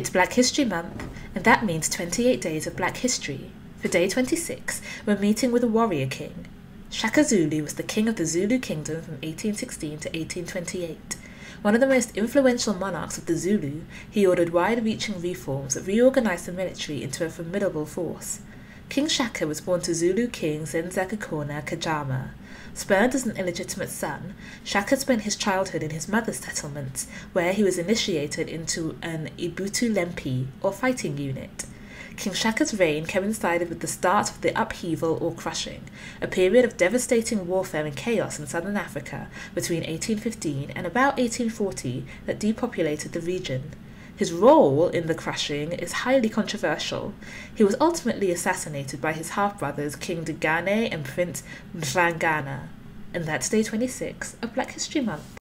It's Black History Month, and that means 28 days of Black history. For day 26, we're meeting with a warrior king. Shaka Zulu was the king of the Zulu kingdom from 1816 to 1828. One of the most influential monarchs of the Zulu, he ordered wide reaching reforms that reorganized the military into a formidable force. King Shaka was born to Zulu king Senzangakhona kaJama. Spurned as an illegitimate son, Shaka spent his childhood in his mother's settlements, where he was initiated into an Ibutho Lempi, or fighting unit. King Shaka's reign coincided with the start of the upheaval or crushing, a period of devastating warfare and chaos in southern Africa between 1815 and about 1840 that depopulated the region. His role in the crushing is highly controversial. He was ultimately assassinated by his half brothers, King Dingane and Prince Mhlangana. And that's day 26 of Black History Month.